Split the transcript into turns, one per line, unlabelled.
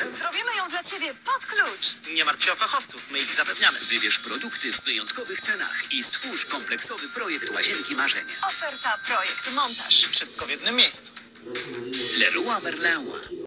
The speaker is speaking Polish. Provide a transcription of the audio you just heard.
Zrobimy ją dla ciebie pod klucz.
Nie martw się o fachowców, my ich zapewniamy.
Wybierz produkty w wyjątkowych cenach i stwórz kompleksowy projekt łazienki marzenia.
Oferta, projekt, montaż.
Wszystko w jednym miejscu.
Leroy Merlin.